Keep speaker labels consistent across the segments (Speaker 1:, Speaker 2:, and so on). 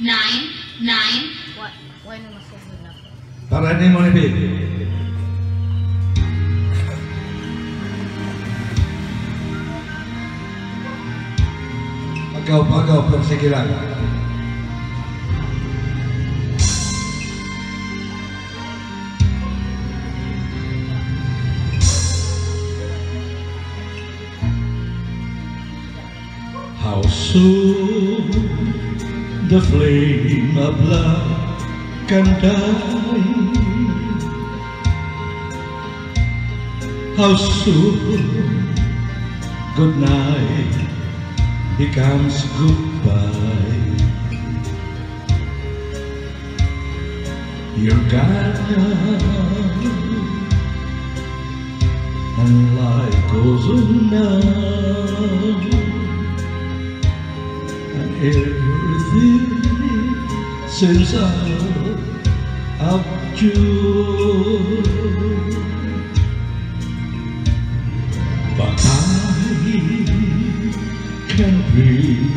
Speaker 1: nine, nine,
Speaker 2: Wa, wa na masugod na.
Speaker 3: Para ni mo ni Big. Pagaw-pagaw, pero lang. How soon the flame of love can die. How soon good night becomes goodbye. You're gone, and life goes on and everything seems out of tune. But I can bring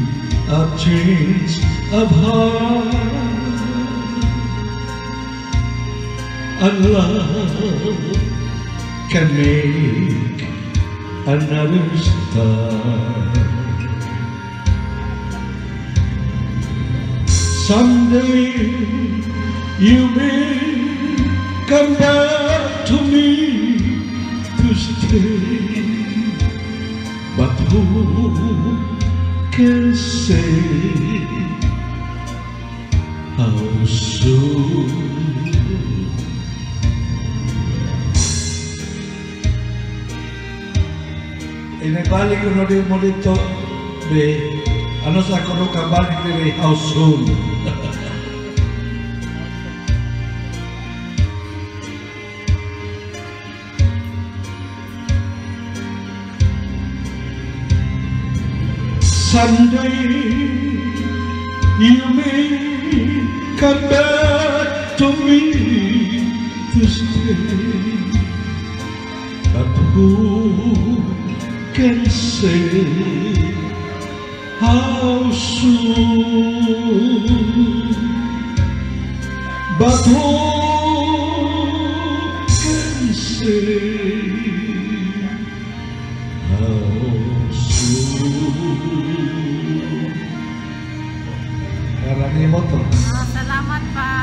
Speaker 3: a change of heart and love can make another start. Someday you may come back to me to stay, but who can say how soon? Inibalik ko na din mo dito, be, ano sa ako nung kabalik nila, how soon? Someday you may come back to me to stay, but who can say how soon? But who can say ini motor.
Speaker 2: Oh, selamat Pak.